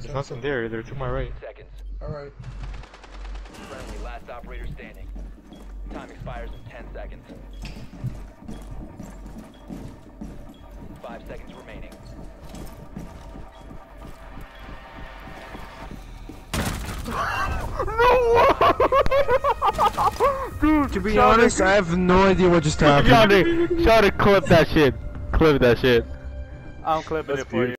There's nothing there. They're to my right. Seconds. Alright. Friendly, last operator standing. Time expires in 10 seconds. Five seconds remaining. no! Dude, to be Shana, honest, I have no idea what just happened. Shawty, Shawty, clip that shit. Clip that shit. I'm clipping That's it for you.